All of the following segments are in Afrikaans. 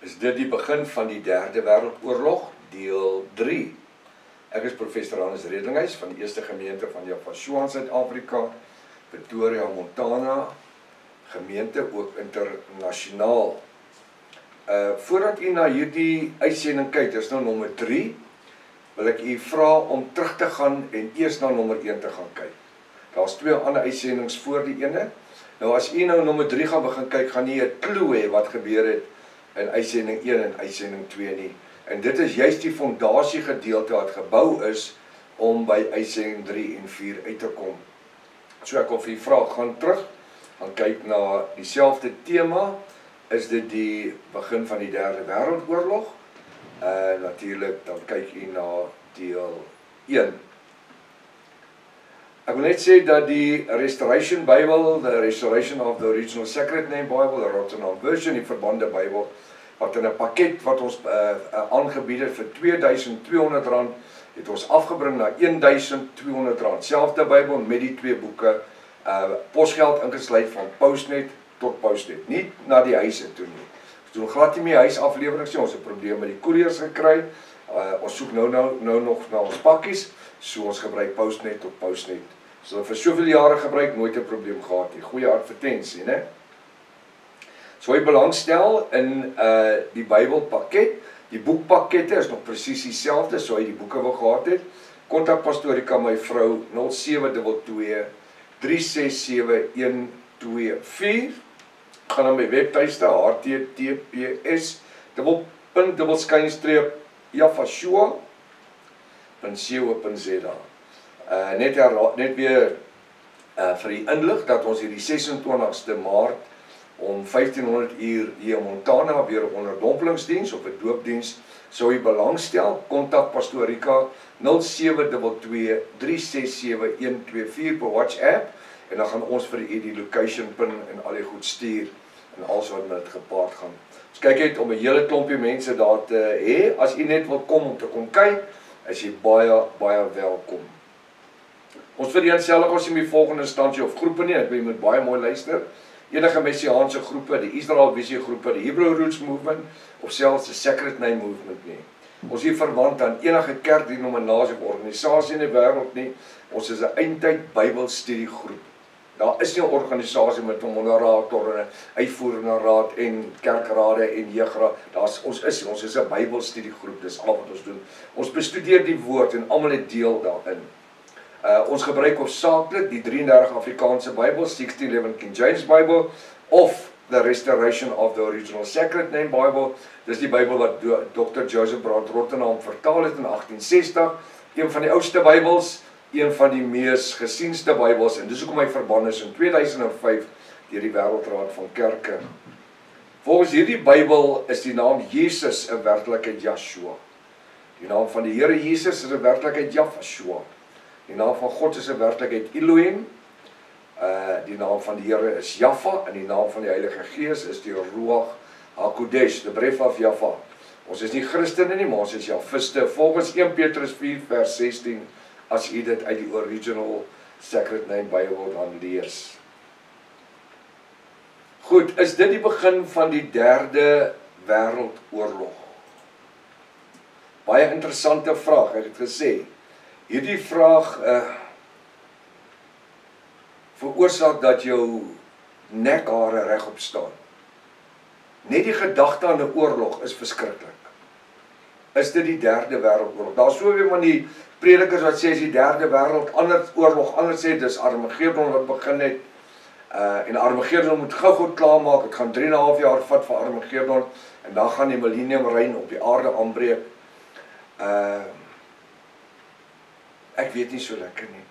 is dit die begin van die derde wêreldoorlog deel 3. Ek is professor Hannes Redlinghuis van die Eerste Gemeente van Jafashua in Suid-Afrika, Pretoria, Montana, gemeente ook internasionaal. Uh voordat u na hierdie uitsending kyk, dis nou nommer 3, wil ek u vra om terug te gaan en eers na nommer 1 te gaan kyk. Daar's twee ander uitsendings voor die ene. Nou as u nou nommer 3 gaan begin kyk, gaan u 'n klou hê wat gebeur het in uitsending 1 en uitsending 2 nie. En dit is juist die fondasie gedeelte wat gebou is om by uitsending 3 en 4 uit te kom. So ek wil vir u vra, gaan terug, gaan kyk na dieselfde tema, is dit die begin van die derde wêreldoorlog. Uh natuurlik dan kyk u na deel 1. Ek wil net sê dat die Restoration Bible, the Restoration of the Original Sacred Name Bible, the Rotterdam Version, die verbande Bybel wat in 'n pakket wat ons uh, uh, aangebied het vir R2200 het ons afgebring na R1200. Selfde Bybel met die twee boeke, uh posgeld ingesluit van Postnet tot Postnet, nie na die huise toe nie. Ons doen glad nie meer huisaflewerings nie. Ons het probleme met die koeriers gekry. Uh ons soek nou nou nou nog na ons pakkies, so ons gebruik Postnet tot Postnet. So vir soveel jare gebruik, nooit 'n probleem gehad nie. Goeie advertensie, né? So jy belangstel in uh die Bybelpakket, die boekpakkette is nog presies dieselfde, so jy die boeke wil gehad het. Kontak pastorika my vrou 0722 367124. Gaan na my webtuiste https dubbelpunt dubbelskynstreep jafashua.co.za. Uh net net weer uh vir die inlig dat ons hierdie 26ste Maart om 1500 uur hier in Montana weer onder dompelingsdiens of 'n doopdiens sou u belangstel kontak pastorika 0722367124 per WhatsApp en dan gaan ons vir u die location pin en al die goed stuur en alles wat met gepaard gaan. Ons kyk net om 'n hele klompie mense daar te hê as u net wil kom om te kom kyk, is jy baie baie welkom. Ons vereenselwig ons in die volgende instansie of groepe nie, ek wil jy moet baie mooi luister enige messiaanse groepe, die Israel Visie groepe, die Hebrew Roots Movement of selfs die Sacred Name Movement nie. Ons is verwant aan enige kerk, denominasie of organisasie in die wêreld nie. Ons is 'n eintyd Bybelstudiegroep. Daar is nie 'n organisasie met 'n moderator en 'n uitvoerende raad en kerkrade en jeugraad. Daar's ons is ons is 'n Bybelstudiegroep. Dis al wat ons doen. Ons bestudeer die woord en almal het deel daarin. Uh ons gebruik hoofsaaklik die 33 Afrikaanse Bybel, 1611 King James Bible of the Restoration of the Original Sacred Name Bible. Dis die Bybel wat do, Dr. Joseph Brand Rotterdam vertaal het in 1860, een van die oudste Bybels, een van die mees gesienste Bybels en dis hoekom hy verbân is in 2005 deur die Wêreldraad van Kerke. Volgens hierdie Bybel is die naam Jesus 'n werklikheid Joshua. Die naam van die Here Jesus is 'n werklikheid Jahshua. Die naam van God is 'n werklikheid Elohim. Uh die naam van die Here is Jaffa en die naam van die Heilige Gees is die Ruach HaKodesh, the breath of Jaffa. Ons is nie Christene nie, maar ons is Jafiste volgens 1 Petrus 4 vers 16 as u dit uit die original Sacred Name Bible dan lees. Goed, is dit die begin van die derde wêreldoorlog? Baie interessante vraag, ek het gesê hierdie vraag uh veroorsaak dat jou nekhare regop staan. Net die gedagte aan 'n oorlog is verskriklik. Is dit die derde wêreldoorlog? Daar's so weer van die predikers wat sê as die derde wêreld ander oorlog, ander sê dis Armageddon wat begin het. Uh en Armageddon moet gou-gou klaarmaak. Dit gaan 3 en 'n half jaar vat vir Armageddon en dan gaan die millennium reign op die aarde aanbreek. Uh Ek weet nie so lekker nie.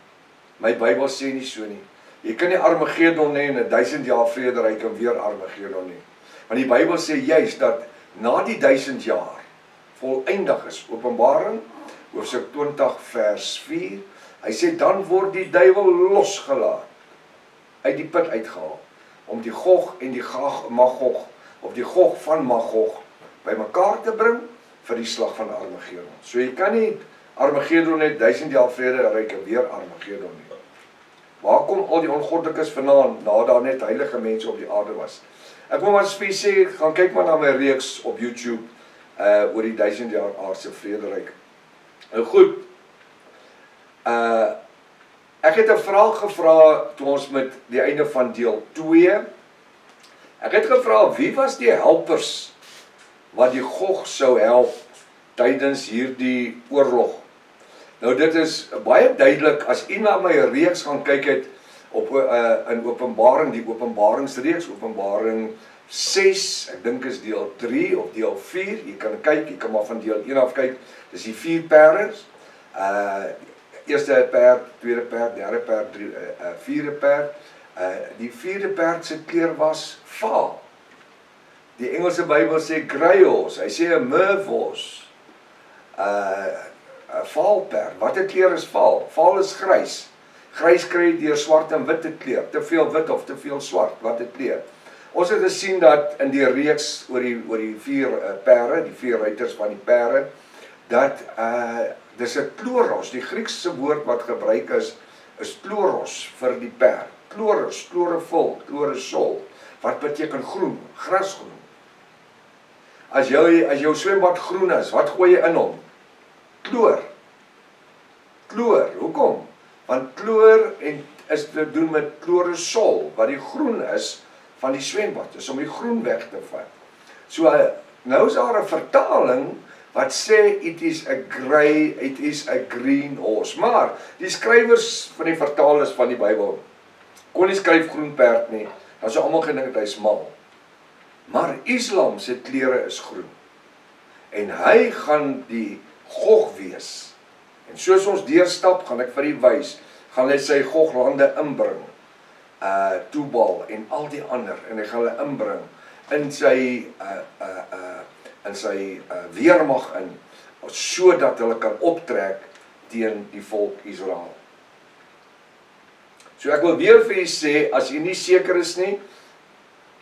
My Bybel sê nie so nie. Jy kan nie Armageddon hê en 'n 1000 jaar vrederyk en weer Armageddon nie. Want die Bybel sê juis dat na die 1000 jaar volëindig is. Openbaring hoofstuk 20 vers 4. Hy sê dan word die duiwel losgelaat uit die put uitgehaal om die Gog en die Gag Magog of die Gog van Magog bymekaar te bring vir die slag van Armageddon. So jy kan nie Armageddon het 1000 jaar vrede ryk en weer Armageddon nie. Waar kom al die ongoddelikes vandaan nadat daar net heilige mense op die aarde was? Ek wil maar spesifiek sê gaan kyk maar na my reeks op YouTube uh oor die 1000 jaar aardse vrederyk. Nou goed. Uh ek het 'n vraag gevra toe ons met die einde van deel 2. Ek het gevra wie was die helpers wat die Gog sou help tydens hierdie oorlog? Nou dit is baie duidelik as u na my reeks gaan kyk het op uh, in Openbaring die Openbaringsreeks Openbaring 6 ek dink is deel 3 of deel 4 jy kan kyk jy kan maar van deel 1 af kyk dis die vier perde uh eerste perd tweede perd derde perd drie uh, vierde perd uh die vierde perd se kleur was vaal die Engelse Bybel sê greyos hy sê 'n mervos uh 'n vaal perd watter kleur is vaal vaal is grys grys kry deur swart en wit te kleur, te veel wit of te veel swart, wat dit kleur. Ons het gesien dat in die reeks oor die oor die vier uh, pere, die vier ruiters van die pere, dat uh dis 'n kloros, die Griekse woord wat gebruik is is kloros vir die per. Kloros, klorofil, klorosol wat beteken groen, grasgroen. As jy as jou swembad groen is, wat gooi jy in hom? Kloor. Kloor. Hoekom? Want kloor en is te doen met klorosol wat die groen is van die swembad, is om die groen weg te vat. So nou is daar 'n vertaling wat sê it is a grey, it is a green horse. Maar die skrywers van die vertalers van die Bybel kon nie skryf groen perd nie. Dan sou almal gedink hy is mal. Maar Islam se klere is groen. En hy gaan die Gog wees En soos ons deurstap, gaan ek vir u wys, gaan hy sy goglande inbring. Uh Tubal en al die ander en hy gaan hulle inbring in sy uh uh uh in sy uh weermag in sodat hulle kan optrek teen die volk Israel. So ek wil weer vir u sê as u nie seker is nie,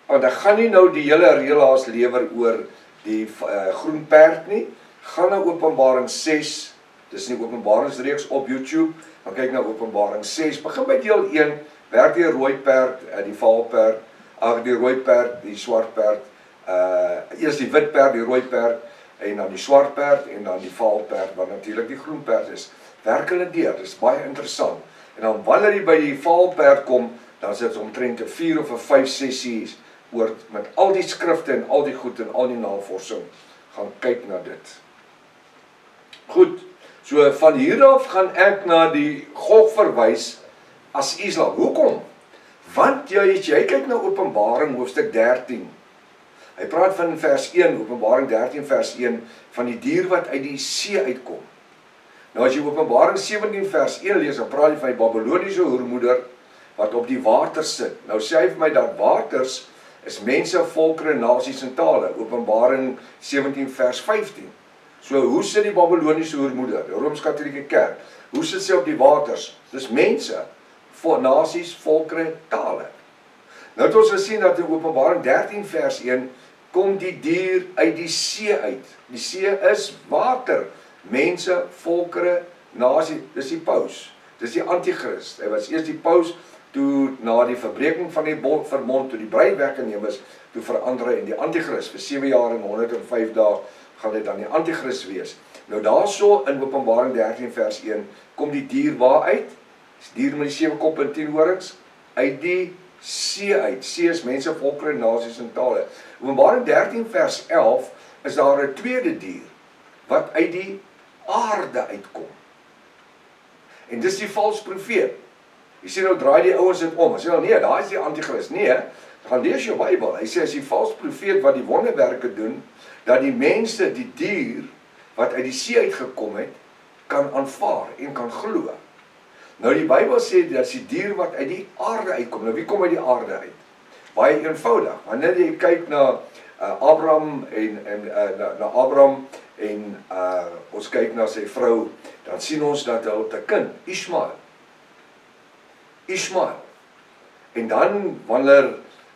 want ek gaan nie nou die hele relaas lewer oor die uh, groen perd nie, gaan na Openbaring 6 Dis in die Openbaringsreeks op YouTube. Dan kyk na Openbaring 6. Begin by deel 1, werk die rooi perd, eh, die valperd, ag die rooi perd, die swart perd. Uh eers die wit perd, die rooi perd en dan die swart perd en dan die valperd wat natuurlik die groen perd is. Werk hulle deur. Dis baie interessant. En dan wanneer jy by die valperd kom, dan sit dit omtrent 'n 4 of 'n 5 sessies oor met al die skrifte en al die goed en al die navorsing gaan kyk na dit. Goed. So van hier af gaan ek na die God verwys as Islam. Hoekom? Want jy as jy kyk na Openbaring hoofstuk 13. Hy praat van vers 1 Openbaring 13 vers 1 van die dier wat uit die see uitkom. Nou as jy Openbaring 17 vers 1 lees, dan praat hy van die Babiloniese hoermoeder wat op die water sit. Nou sê hy vir my dat waters is mense, volkere, nasies en tale. Openbaring 17 vers 15. So hoe sit die Babiloniese hoermoeder, die Rooms-Katolieke Kerk? Hoe sit sy op die waters? Dis mense, vir nasies, volkere, tale. Nou het ons gesien dat in Openbaring 13 vers 1 kom die dier uit die see uit. Die see is water. Mense, volkere, nasie, dis die paus. Dis die anti-kris. Hy was eers die paus toe na die verbreeking van die verbond toe die brei weggeneem is, toe verander hy in die anti-kris vir 7 jaar en 105 dae gaan dit dan die anti-kris wees. Nou daarso in Openbaring 13 vers 1 kom die dier waar uit? Dis dier met die sewe koppe en 10 horings uit die see uit. See is mense, volkere, nasies en tale. Openbaring 13 vers 11 is daar 'n tweede dier wat uit die aarde uitkom. En dis die valse profeet. Jy sien nou draai die ouens dit om. Hulle sê nou nee, daai is die anti-kris. Nee, gaan lees jou Bybel. Hy sê as die valse profeet wat die wonderwerke doen, dat die mense die dier wat uit die see uitgekom het kan aanvaar en kan glo. Nou die Bybel sê dat die dier wat uit die aarde uitkom. Nou wie kom uit die aarde uit? Baie eenvoudig. Wanneer jy kyk na uh, Abraham en en uh, na, na Abraham en uh, ons kyk na sy vrou, dan sien ons dat hulle 'n kind, Ismael. Ismael. En dan wanneer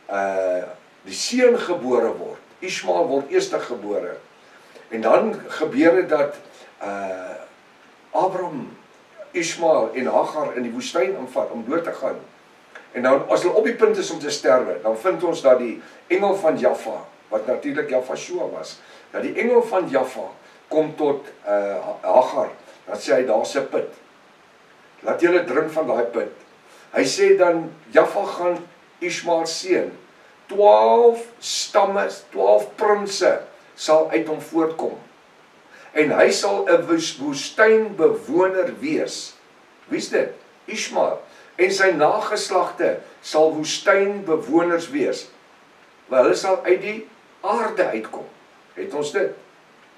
uh die seun gebore word, Ismael word eerste gebore. En dan gebeur dit dat uh Abraham Ismael en Hagar in die woestyn aanvat om dood te gaan. En dan as hulle op die punt is om te sterwe, dan vind ons dat die engel van Jaffa, wat natuurlik Jaffa Shua was, dat die engel van Jaffa kom tot uh Hagar. Dan sê hy daar's 'n put. Laat julle drink van daai put. Hy sê dan Jaffa gaan Ismael seën. 12 stamme, 12 prinses sal uit hom voortkom. En hy sal 'n woestynbewoner wees. Wie's dit? Ismael en sy nageslagte sal woestynbewoners wees. Want hulle sal uit die aarde uitkom. Het ons dit?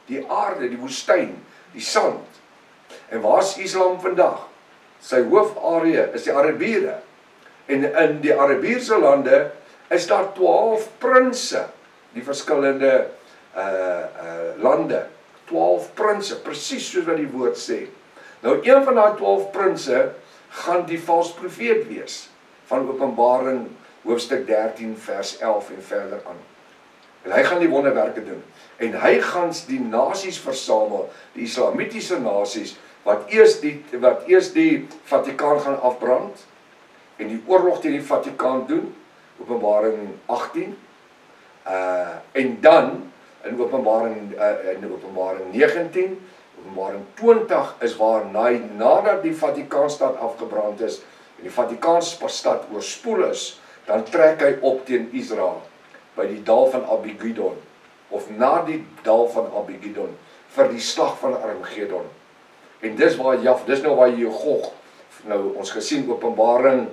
Die aarde, die woestyn, die sand. En waar's Islam vandag? Sy hoofarea is die Arabiere. En in die Arabiese lande is daar 12 prinses, die verskillende uh uh lande. 12 prinses, presies soos wat die woord sê. Nou een van daai 12 prinses gaan die valse profeet wees van Openbaring hoofstuk 13 vers 11 en verder aan. En hy gaan die wonderwerke doen en hy gaan die nasies versamel, die islamitiese nasies wat eers die wat eers die Vatikaan gaan afbrand en die oorlog teen die Vatikaan doen, Openbaring 18. Uh en dan in Openbaring uh, in Openbaring 19 Openbaring 20 is waar na nadat die Vatikaanstad afgebrand is en die Vatikaanstad oorspoel is, dan trek hy op teen Israel by die dal van Abigidon of na die dal van Abigidon vir die slag van Armageddon. En dis waar Jaf, dis nou waar Jehog nou ons gesien Openbaring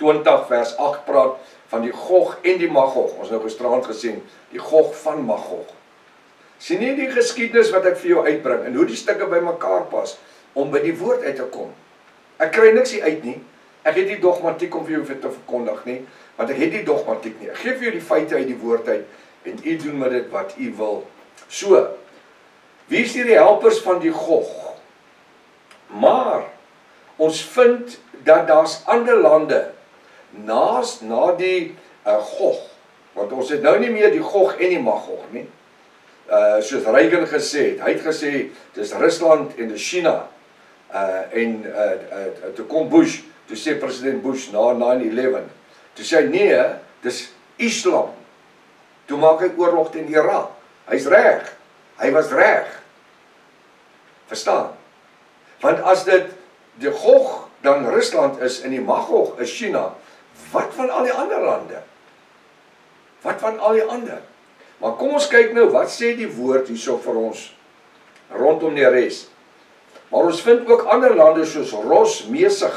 20 vers 8 praat van die Gog en die Magog. Ons nou gisterand gesien die Gog van Magog. Sien nie die geskiedenis wat ek vir jou uitbring en hoe die stukke bymekaar pas om by die woord uit te kom. Ek kry niks uit nie. Ek het nie dogmatiek om vir jou te verkondig nie, want ek het nie dogmatiek nie. Ek gee vir jou die feite uit die woord uit en u doen met dit wat u wil. So. Wie is hier die helpers van die Gog? Maar ons vind dat daar's ander lande naas na die uh, Gog, want ons het nou nie meer die Gog en die Magog nie uh soos Reagan gesê het. Hy het gesê dis Rusland en dis China. Uh en uh, uh toe kom Bush, toe sê president Bush na 9/11, toe sê hy nee, dis Islam. Toe maak hy oorlog teen Irak. Hy's reg. Hy was reg. Verstaan? Want as dit die Gog dan Rusland is en die Magog is China, wat van al die ander lande? Wat van al die ander? Maar kom ons kyk nou wat sê die woord hierso vir ons rondom die res. Maar ons vind ook ander lande soos Ros, Mesig,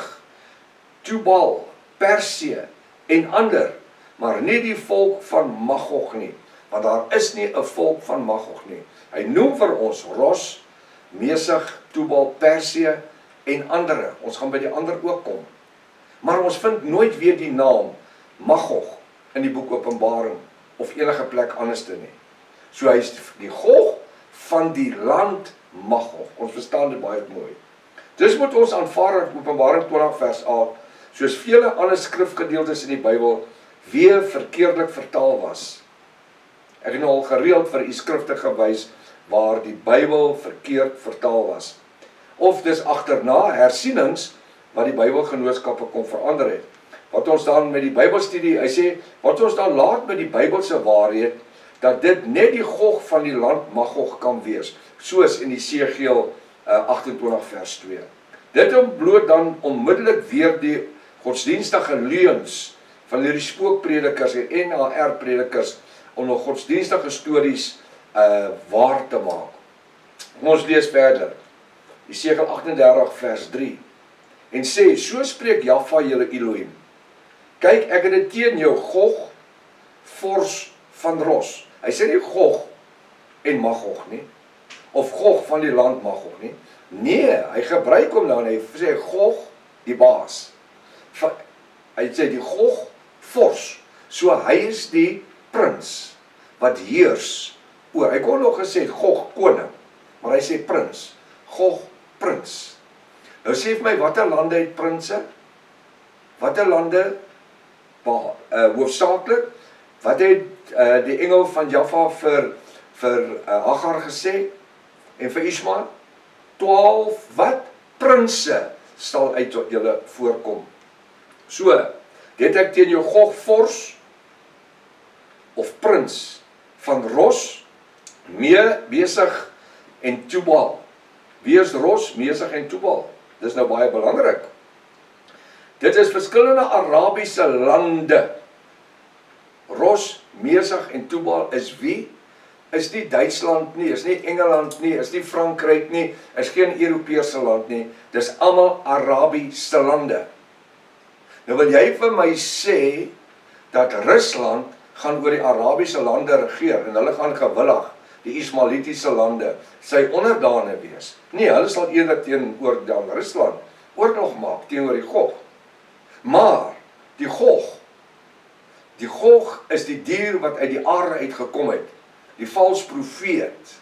Tubal, Persië en ander, maar nie die volk van Magog nie, want daar is nie 'n volk van Magog nie. Hy noem vir ons Ros, Mesig, Tubal, Persië en ander. Ons gaan by die ander ook kom. Maar ons vind nooit weer die naam Magog in die boek Openbaring of enige plek anderste nie. So hy's die Gog van die land Magog. Ons verstaan dit baie mooi. Dis moet ons aanvaar in Openbaring 20 vers 8, soos vele ander skrifgedeeltes in die Bybel weer verkeerdelik vertaal was. Ek het nou al gereeld vir u skrifte gewys waar die Bybel verkeerd vertaal was. Of dis agterna hersienings wat die Bybelgenootskappe kon verander het wat ons dan met die Bybelstudie, hy sê wat ons dan laat met die Bybelse waarheid dat dit net die gog van die land Magog kan wees, soos in Jesegiel uh, 28 vers 2. Dit ontbloot dan onmiddellik weer die godsdienstige leuns van hierdie spookpredikers en NAR predikers om nog godsdienstige stories uh waar te maak. Ons lees verder. Jesegiel 38 vers 3 en sê so spreek Jahwe julle Elohim Kyk, ek het dit teen jou Gog Fors van Ros. Hy sê nie Gog en Magog nie of Gog van die land Magog nie. Nee, hy gebruik hom nou en hy sê Gog die baas. Hy sê die Gog Fors. So hy is die prins wat heers oor. Hy kon nog gesê Gog koning, maar hy sê prins. Gog prins. Nou sê vir my watter lande het prinses? Watter lande uh hoofsaaklik wat het uh die engel van Jaffa vir vir uh, Hagar gesê en vir Ismael 12 wat prinses sal uit julle voorkom. So Dit ek teen jou Gog vors of prins van Ros mee besig en Tubal. Wie is Ros, Mesig en Tubal? Dis nou baie belangrik. Dit is verskillende Arabiese lande. Ros, Mesig en Tubal is wie? Is nie Duitsland nie, is nie Engeland nie, is nie Frankryk nie, is geen Europese land nie. Dis almal Arabiese lande. Nou wil jy vir my sê dat Rusland gaan oor die Arabiese lande regeer en hulle gaan gewillig die Ismaelitiese lande sy onderdane wees. Nee, hulle sal eerder teenoor dan Rusland oorlog maak teenoor die Gog. Maar die Gog die Gog is die dier wat uit die aarde uitgekom het. Die vals profeet.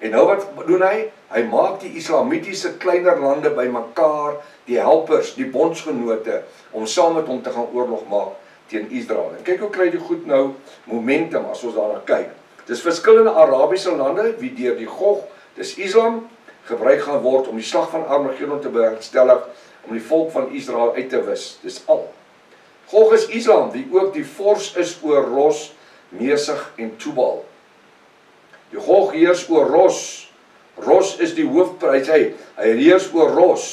En nou wat doen hy? Hy maak die islamitiese kleiner lande bymekaar, die helpers, die bondsgenote om saam met hom te gaan oorlog maak teen Israel. En kyk hoe kry die goed nou momentum as ons daarna kyk. Dis verskillende Arabiese lande wie deur die Gog, dis Islam, gebruik gaan word om die slag van Armageddon te bewerkstellig om die volk van Israel uit te wis. Dis al. Gog is Islam wie ook die vors is oor Ros, Mesig en Tubal. Die Gog heers oor Ros. Ros is die hoofprys hy. Hy heers oor Ros.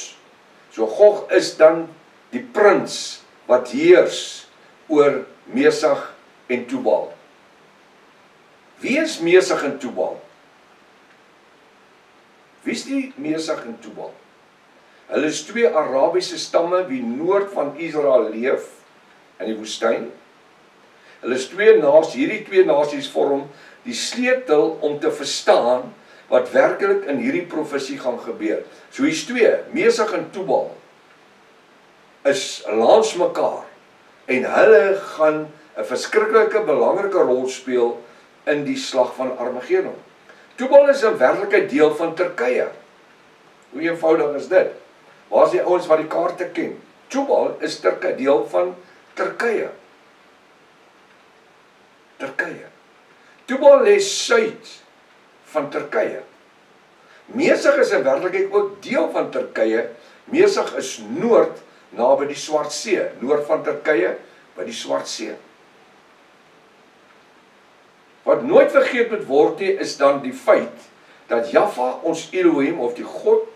So Gog is dan die prins wat heers oor Mesig en Tubal. Wie is Mesig en Tubal? Wie is die Mesig en Tubal? Hulle is twee Arabiese stamme wie noord van Israel leef in die woestyn. Hulle is twee nasies, hierdie twee nasies vorm die sleutel om te verstaan wat werklik in hierdie profesie gaan gebeur. So hier's twee, Mesig en Tubal is langs mekaar en hulle gaan 'n verskriklike belangrike rol speel in die slag van Armageddon. Tubal is 'n werklike deel van Turkye. Hoe eenvoudig is dit? Waar is die ouens wat die kaarte ken? Tubal is Turkye deel van Turkye. Turkye. Tubal lê suid van Turkye. Mesig is 'n werklikheid ook deel van Turkye. Mesig is noord naby die Swart See, noord van Turkye by die Swart See. Wat nooit vergeet moet word nie is dan die feit dat Jaffa ons Elohim of die God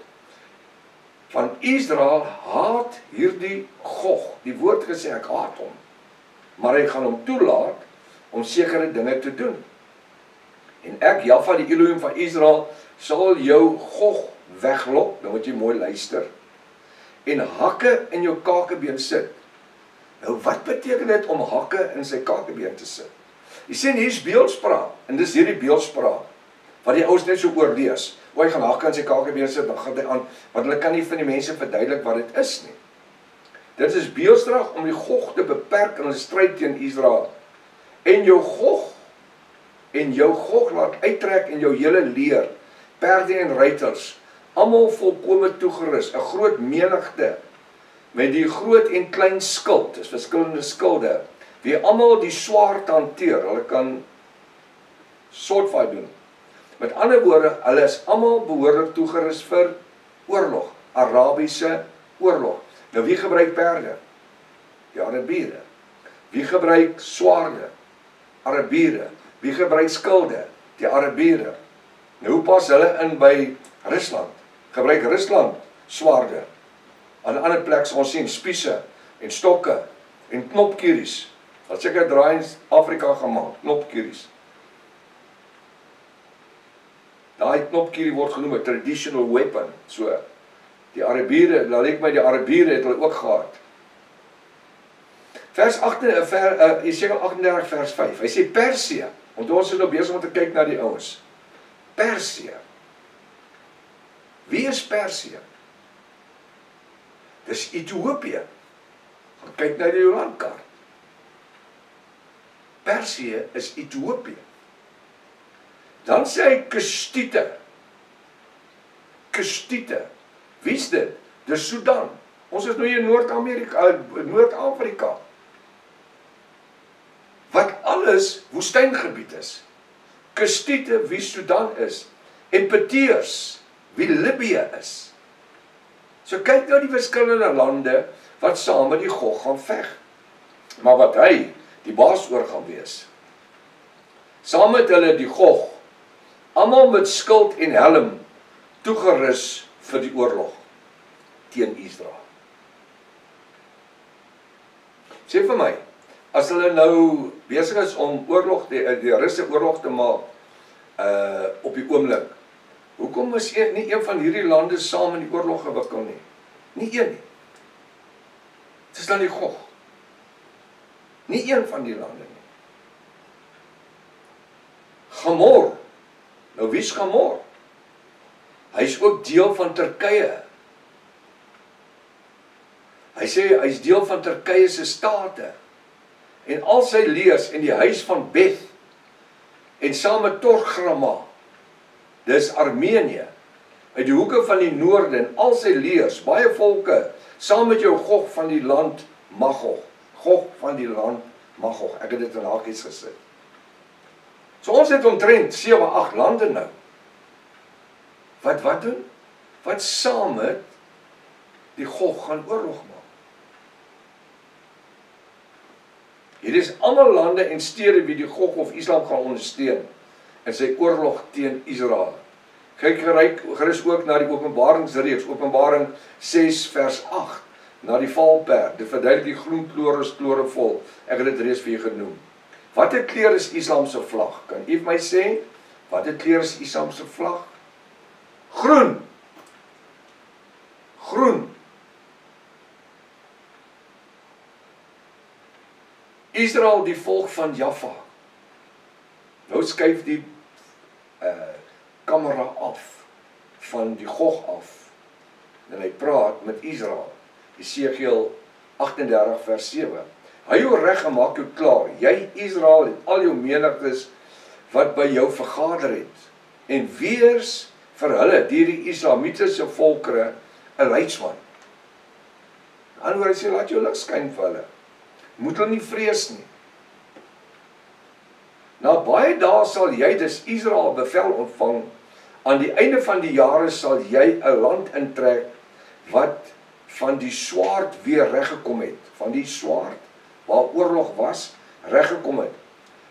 van Israel haat hierdie Gog. Die woord gesê ek haat hom. Maar hy gaan hom toelaat om sekere dinge te doen. En ek Jaffa die Elohim van Israel sal jou Gog weglok. Nou moet jy mooi luister. En hakke in jou kakebeen sit. Nou wat beteken dit om hakke in sy kakebeen te sit? Jy sien hier's beeldspraak en dis hierdie beeldspraak wat die ouens net so oorlees. Hoe hy gaan hakke in sy kakebeen sit, dan gaan hy aan want hulle kan nie van die mense verduidelik wat dit is nie. Dit is beeldspraak om die Gog te beperk in 'n stryd teen Israel. En jou Gog en jou Gog laat uittrek in jou hele leer, perde en ruiters, almal volkome toegerus, 'n groot menigte met die groot en klein skild, dis verskillende skilde wie almal die swaard hanteer. Hulle kan swordfight doen. Met ander woorde, hulle is almal behoorlik toegerus vir oorlog, Arabiese oorlog. Nou wie gebruik perde? Die Arabiere. Wie gebruik swaarde? Arabiere. Wie gebruik skilde? Die Arabiere. Nou hoe pas hulle in by Rusland? Gebruik Rusland swaarde. Aan ander plek sal ons sien spiese en stokke en knopkieries Wat seker draai in Afrika gemaak, knopkieries. Daai knopkierie word genoem 'n traditional weapon. So die Arabiere, laat ek my die Arabiere het hulle ook gehad. Vers 8 en ver uh, Jesaja 38 vers 5. Hy sê Persië. Want ons is nou besig om te kyk na die ouens. Persië. Wie is Persië? Dis Ethiopië. Kyk na die landkaart. Persië is Ethiopië. Dan sê hy Kustite. Kustite. Wie's dit? Dis Sudan. Ons is nou hier in Noord-Amerika, uh, Noord-Afrika. Wat alles woestyngebied is. Kustite wie Sudan is en Peteers wie Libië is. So kyk nou die verskillende lande wat saam met die Gog gaan veg. maar wat hy die baas oor gaan wees. Saam met hulle die Gog, almal met skild en helm toegerus vir die oorlog teen Israel. Sê vir my, as hulle nou besig is om oorlog die, die Russe oorlog te maak uh op die oomblik. Hoekom is een, nie een van hierdie lande saam in die oorlog gewikkel nie? Nie een nie. Dit is dan die Gog. Nie een van die lande nie. Gamor. Nou wie's Gamor? Hy's ook deel van Turkye. Hy sê hy's deel van Turkye se state. En al sy leers in die huis van Beth en saam met Torgrama. Dis Armenië uit die hoeke van die noorde en al sy leers, baie volke saam met jou Gog van die land Magog. Gog van die land Magog. Ek het dit in hakies gesit. So ons het omtrent 7, 8 lande nou. Wat wat doen? Wat saam met die Gog gaan oorlog maak. Hier is almal lande en stede wie die Gog of Islam gaan ondersteun in sy oorlog teen Israel. Kyk geryk gerus ook na die Openbaringsreeks, Openbaring 6 vers 8, na die valperd. Dit verduidelik die groen klore is klorevol. Ek het dit reeds vir julle genoem. Watter kleur is Islam se vlag? Kan u vir my sê watter kleur is Islam se vlag? Groen. Groen. Israel die volk van Jaffa. Nou skuif die uh kamera af van die Gog af. En hy praat met Israel. Jesegiel 38 vers 7. Hy jou reg gemaak jou klaar. Jy Israel en al jou menigtes wat by jou vergader het en weers vir hulle deur die islamitiese volkere 'n leidsman. Anders sê laat jou lig skyn vir hulle moet hulle nie vrees nie. Na baie dae sal jy dus Israel bevel ontvang. Aan die einde van die jare sal jy 'n land intrek wat van die swaard weer reggekom het, van die swaard waar oorlog was, reggekom het.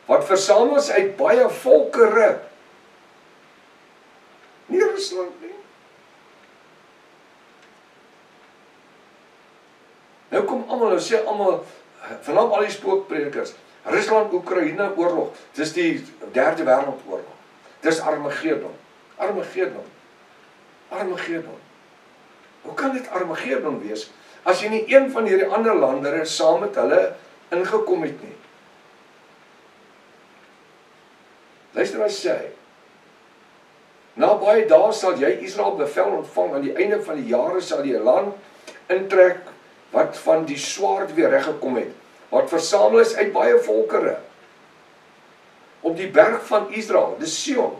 Wat versamel is uit baie volkere. Nie Rusland nie. Nou kom almal nou sê almal vanaand al die spookpredikers, Rusland Oekraïne oorlog, dis die derde wêreldoorlog. Dis Armageddon. Armageddon. Armageddon. Hoe kan dit Armageddon wees as jy nie een van hierdie ander lande saam met hulle ingekom het nie? Luister wat sê hy. Na baie dae sal jy Israel bevel ontvang aan die einde van die jare sal jy 'n land intrek wat van die swaard weer reggekom het, wat versamel is uit baie volkere op die berg van Israel, die Sion,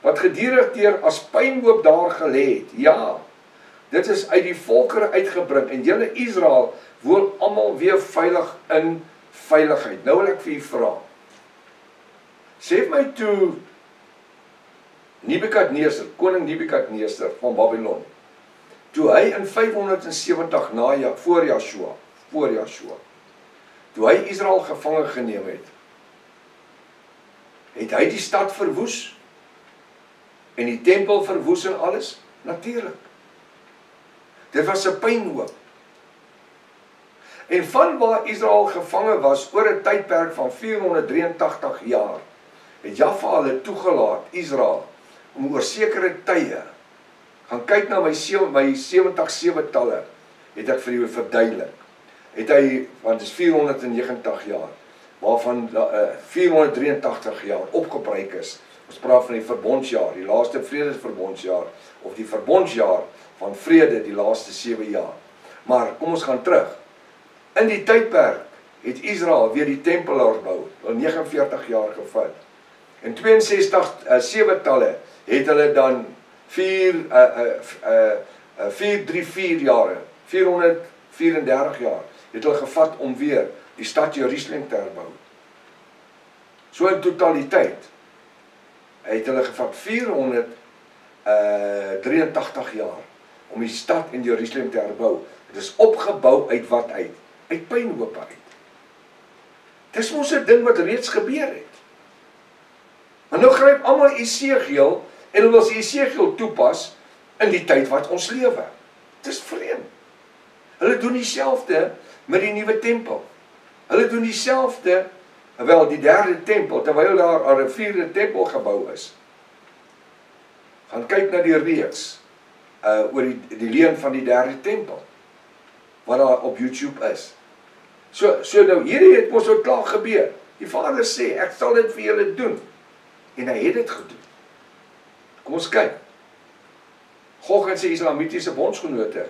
wat gedurig deur as pynhoop daar gelê het. Ja, dit is uit die volkere uitgebring en julle Israel woon almal weer veilig in veiligheid. Nou wil ek vir u vra. Sê my toe Nebukadneser, koning Nebukadneser van Babylon toe hy in 570 na ja voor Joshua, voor Joshua. Toe hy Israel gevange geneem het, het hy die stad verwoes en die tempel verwoes en alles natuurlik. Dit was 'n pynhoop. En van waar Israel gevange was oor 'n tydperk van 483 jaar, het Jaffa hulle toegelaat Israel om oor sekere tye gaan kyk na my my 77 talle het ek vir julle verduidelik. Het hy want dit is 490 jaar waarvan uh, 483 jaar opgebruik is. Ons praat van die verbondsjaar, die laaste vredesverbondsjaar of die verbondsjaar van vrede die laaste 7 jaar. Maar kom ons gaan terug. In die tydperk het Israel weer die tempel herbou. Al 49 jaar gevat. In 62 uh, 7 talle het hulle dan 4 uh uh uh 434 jare, 434 jaar het hulle gevat om weer die stad Jerusalem te herbou. So in totaliteit het hulle gevat 400 uh 83 jaar om die stad in Jerusalem te herbou. Dit is opgebou uit wat uit? Uit pynhoop uit. Dis mos 'n ding wat reeds gebeur het. En nou gryp almal Esegiel en hulle wil Esegiel toepas in die tyd wat ons lewe. Dis vreemd. Hulle doen dieselfde met die nuwe tempel. Hulle doen dieselfde wel die derde tempel terwyl daar 'n vierde tempel gebou is. Gaan kyk na die reeks uh oor die die leen van die derde tempel wat daar op YouTube is. So so nou hierdie het mos so klaar gebeur. Die Vader sê ek sal dit vir julle doen. En hy het dit gedoen. Kom ons kyk. Gog en sy islamitiese bondsgenote.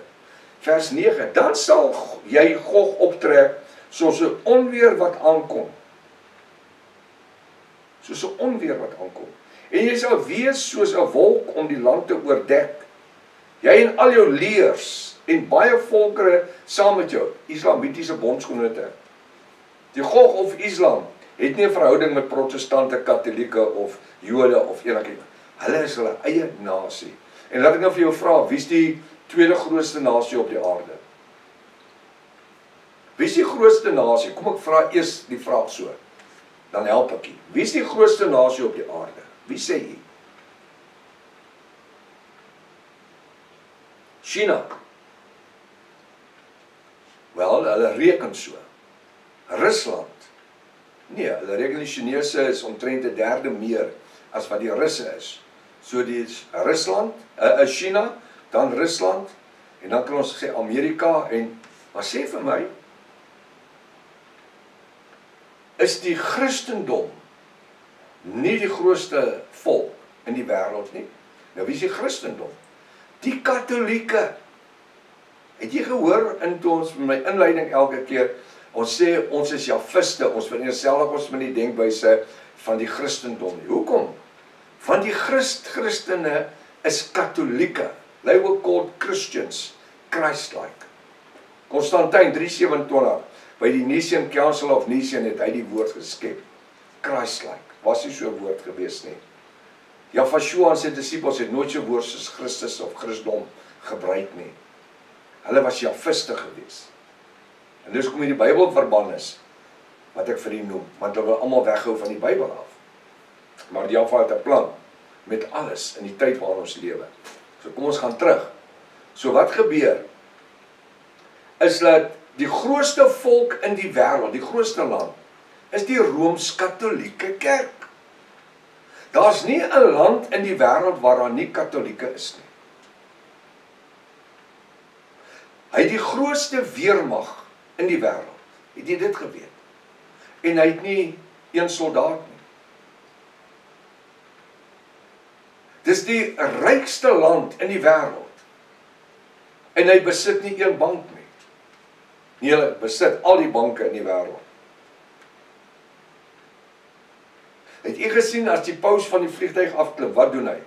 Vers 9. Dan sal jy Gog optrek soos 'n onweer wat aankom. Soos 'n onweer wat aankom. En jy sal wees soos 'n wolk om die land te oordek. Jy en al jou leers en baie volkere saam met jou, islamitiese bondsgenote. Die Gog of Islam het nie 'n verhouding met protestante, katolieke of Jode of enigiets. Hulle is hulle eie nasie. En laat ek nou vir jou vra, wie is die tweede grootste nasie op die aarde? Wie is die grootste nasie? Kom ek vra eers die vraag so. Dan help ek u. Wie is die grootste nasie op die aarde? Wie sê u? China. Wel, hulle reken so. Rusland. Nee, hulle reken die Chinese is omtrent 'n derde meer as wat die Russe is. So dis Rusland, 'n uh, uh, China, dan Rusland en dan kan ons sê Amerika en maar sê vir my is die Christendom nie die grootste volk in die wêreld nie. Nou wie is die Christendom? Die Katolieke. Het jy gehoor in toe ons my inleiding elke keer ons sê ons is Javiste, ons vereensgelig ons met die denkwyse van die Christendom. Hoekom? Want die Christ Christene is Katolieke. They were called Christians, Christ-like. Konstantin 327 by die Nicene Council of Nicene het hy die woord geskep. Christ-like. Was nie so 'n woord gewees nie. Ja, Yeshua en sy disippels het nooit so woord soos Christus of Christendom gebruik nie. Hulle was Javiste gewees. En dis kom in die Bybel verban is wat ek vir u noem, want hulle wil almal weghou van die Bybel af. Maar Java het 'n plan met alles in die tyd waarin ons lewe. So kom ons gaan terug. So wat gebeur? Is dat die grootste volk in die wêreld, die grootste land, is die Rooms-Katolieke Kerk. Daar's nie 'n land in die wêreld waar daar nie Katolieke is nie. Hy het die grootste weermag in die wêreld. Het jy dit geweet? En hy het nie een soldaat nie. Dis die rykste land in die wêreld. En hy besit nie een bank nie. Nie hulle besit al die banke in die wêreld. Het jy gesien as die paus van die vliegtyg afklim, wat doen hy?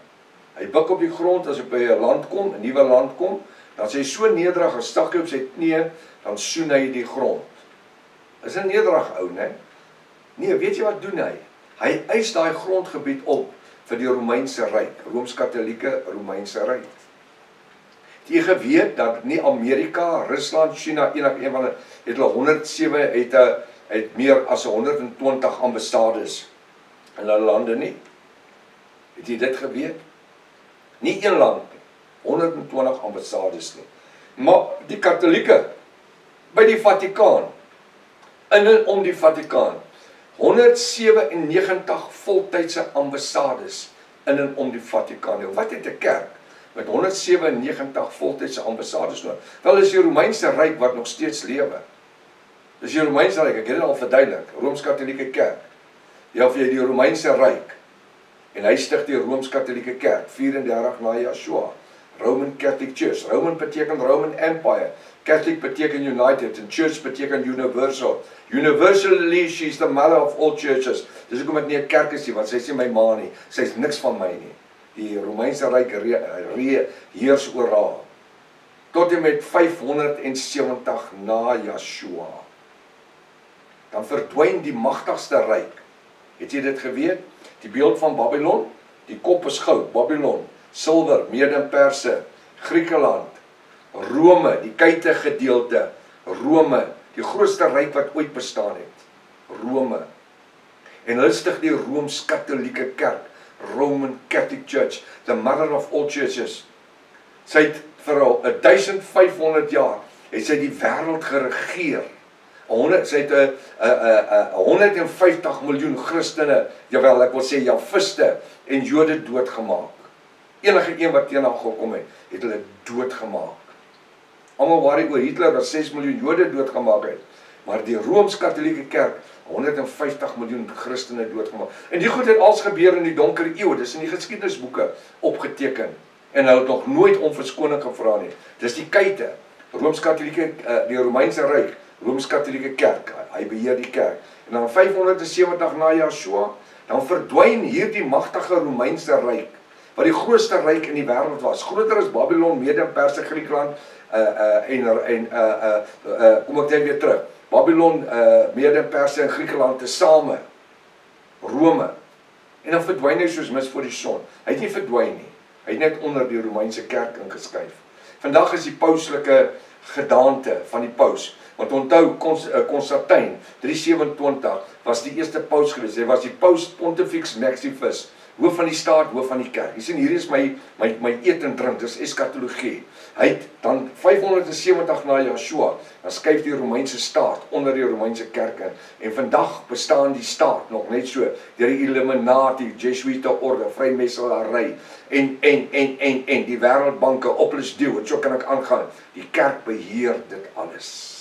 Hy buig op die grond as hy by 'n land kom, 'n nuwe land kom, dan sê hy so nederig en stak op sy knieë, dan soen hy die grond. Is 'n nederig ou, né? Nee, weet jy wat doen hy? Hy eis daai grondgebied op vir die Romeinse ryk, Rooms-Katolieke Romeinse ryk jy geweet dat nie Amerika, Rusland, China enig een van hulle het hulle 107 het 'n het meer as 120 ambassades in hulle lande nie. Het jy dit geweet? Nie een land nie. 120 ambassades nie. Maar die Katolieke by die Vatikaan in en om die Vatikaan 197 voltydse ambassades in en om die Vatikaan. Nou wat het 'n kerk met 197 voltydse ambassades nodig. Wel is die Romeinse ryk wat nog steeds lewe. Dis die Romeinse ryk, ek het dit al verduidelik, Rooms-Katolieke Kerk. Ja, of jy die Romeinse ryk en hy stig die Rooms-Katolieke Kerk 34 na Yeshua. Roman Catholic Church. Roman beteken Roman Empire. Catholic beteken united en church beteken universal. Universally she's the mother of all churches. Dis hoekom ek nie 'n kerk is nie, want sy sê my ma nie. Sy's niks van my nie die Romeinse ryk heers oor haar tot en met 570 na Joshua dan verdwyn die magtigste ryk het jy dit geweet die beeld van Babylon die kop is goud Babylon silwer Mede-Perse Griekeland Rome die kuite gedeelte Rome die grootste ryk wat ooit bestaan het Rome. En hulle stig die Rooms-Katolieke Kerk, Roman Catholic Church, the mother of all churches. Sy het vir al 1500 jaar het sy die wêreld geregeer. 100 sy het 'n 'n 'n 150 miljoen Christene, jawel ek wil sê Jafiste en Jode doodgemaak. Enige een wat teen haar gekom het, het hulle doodgemaak. Almal worry oor Hitler wat 6 miljoen Jode doodgemaak het, maar die Rooms-Katolieke Kerk 150 miljoen Christene doodgemaak. En die goed het als gebeur in die donker eeue, dis in die geskiedenisboeke opgeteken en hulle het nog nooit om verskoning gevra nie. Dis die keite. Rooms-Katolieke uh, die Romeinse Ryk, Rooms-Katolieke Kerk, hy beheer die kerk. En dan 570 na Joshua, dan verdwyn hierdie magtige Romeinse Ryk wat die grootste ryk in die wêreld was. Groter as Babylon, Mede-Perse, Griekeland uh uh en en uh uh, uh kom ek net weer terug. Babylon, uh Mede-Perse en Griekeland tesame. Rome. En dan verdwyn hy soos mis voor die son. Hy het nie verdwyn nie. Hy het net onder die Romeinse kerk ingeskuif. Vandag is die pauslike gedaante van die paus. Want onthou Konstantin 327 was die eerste paus gewees. Hy was die paus Pontifex Maximus hoof van die staat, hoof van die kerk. Jy sien hier is my my my eet en drink, dis eskatologie. Hy het dan 570 na Joshua, dan skuif die Romeinse staat onder die Romeinse kerke en vandag bestaan die staat nog net so deur die Illuminati, Jesuite orde, vrymeselary en en en en en die wêreldbanke oplus deel. So kan ek aangaan. Die kerk beheer dit alles.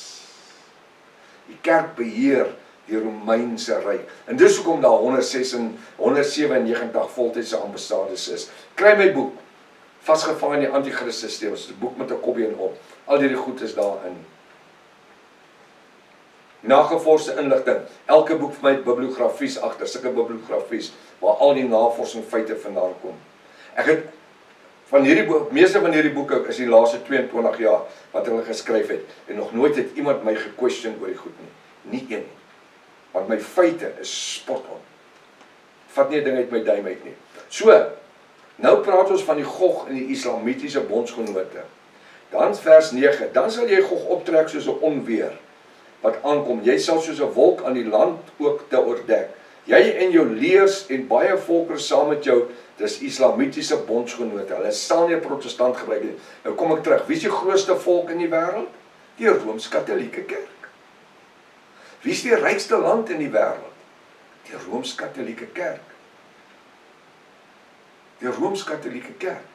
Die kerk beheer die Romeinse ryk. En dis hoekom daar 196 197 voltydse ambassades is. Kry my boek. Vasgevang in die anti-kristus stelsel. Dis 'n boek met 'n kopie en op. Al hierdie goed is daarin. Nagevorsde inligting. Elke boek vir my bibliografies agter, sulke bibliografies waar al die navorsing feite vandaan kom. Ek het van hierdie boek, meeste van hierdie boeke is die laaste 22 jaar wat hulle geskryf het en nog nooit het iemand my gequestion oor die goed nie. Nie een nie want my feite is spot on. Vat nie 'n ding uit my duim uit nie. So, nou praat ons van die Gog in die Islamitiese bondsgenote. Dan vers 9, dan sal jy Gog optrek soos 'n onweer wat aankom. Jy sal soos 'n wolk aan die land ook te oordek. Jy en jou leers en baie volkere saam met jou, dis Islamitiese bondsgenote. Hulle staan nie protestant gebruik nie. Nou kom ek terug. Wie is die grootste volk in die wêreld? Die Rooms-Katolieke Kerk. Wie is die rykste land in die wêreld? Die Rooms-Katolieke Kerk. Die Rooms-Katolieke Kerk.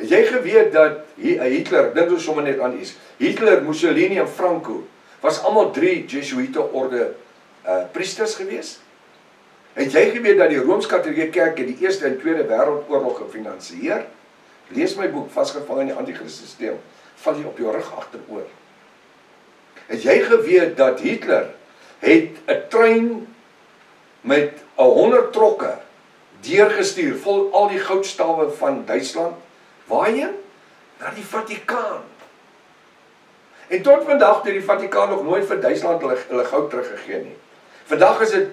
Het jy geweet dat Hitler, dink ons sommer net aan iets. Hitler, Mussolini en Franco was almal drie Jesuïte orde uh priesters gewees? Het jy geweet dat die Rooms-Katolieke Kerk die Eerste en Tweede Wêreldoorlog gefinansier? Lees my boek Vasgevang in die Anti-Kristus-stelsel. Val jy op jou rug agteroor. Het jy geweet dat Hitler het 'n trein met 'n 100 trokke deurgestuur vol al die goudstawe van Duitsland waarheen na die Vatikaan. En tot vandag het die Vatikaan nog nooit vir Duitsland hulle hulle goud teruggegee nie. Vandag is dit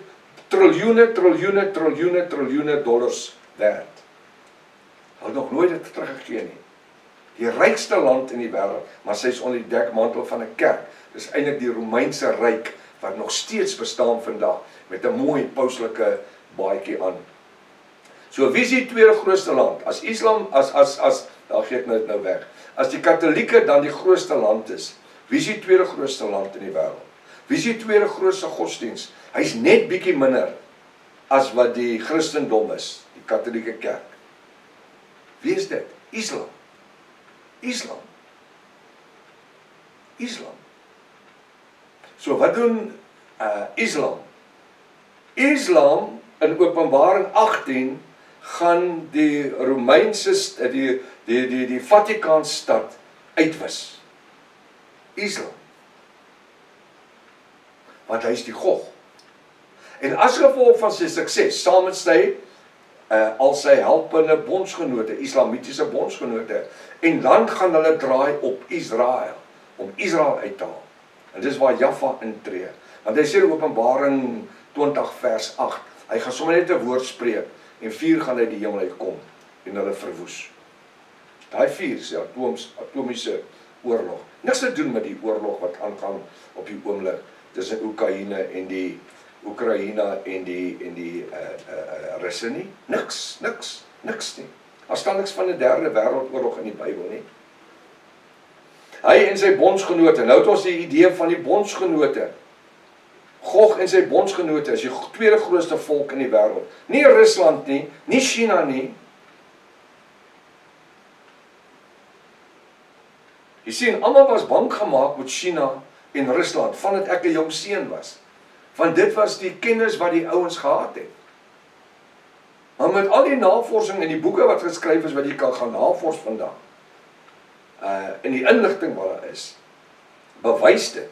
triljoene, triljoene, triljoene, triljoene dollars werd. Hulle nog nooit dit teruggegee nie. Die rykste land in die wêreld, maar sy is onder die dekmantel van 'n kerk. Dis eintlik die Romeinse ryk wat nog steeds bestaan vandag met 'n mooi pauslike baadjie aan. So wie is die tweede grootste land? As Islam as as as daar gee ek nou nou weg. As die Katolieke dan die grootste land is, wie is die tweede grootste land in die wêreld? Wie is die tweede grootste godsdiens? Hy's net bietjie minder as wat die Christendom is, die Katolieke Kerk. Wie is dit? Islam. Islam. Islam. So wat doen uh Islam? Islam in Openbaring 18 gaan die Romeinse die die die die Vatikaanstad uitwis. Islam. Want hy is die Gog. En as gevolg van sy sukses saam met sy uh al sy helpende bondsgenote, islamitiese bondsgenote en dan gaan hulle draai op Israel om Israel uit te haal. En dis waar Jaffa intree. Want hy sê in Openbaring 20 vers 8, hy gaan sommer net 'n woord spreek en vuur gaan uit die hemel uitkom en hulle verwoes. Daai vuur die atoms atomiese oorlog. Niks te doen met die oorlog wat aangaan op die oomblik tussen Oekraïne en die Oekraïne en die en die uh uh, uh Russe nie. Niks, niks, niks nie. Daar staan niks van 'n derde wêreldoorlog in die Bybel nie. Hy en sy bondsgenote, nou het ons die idee van die bondsgenote. Gog en sy bondsgenote is die tweede grootste volk in die wêreld. Nie Rusland nie, nie China nie. Jy sien, almal was bang gemaak met China en Rusland vandat ek 'n jong seun was. Want dit was die kennis wat die ouens gehad het. Maar met al die navorsing en die boeke wat geskryf is wat jy kan gaan navors vandag. Uh in die inligting wat daar is, bewys dit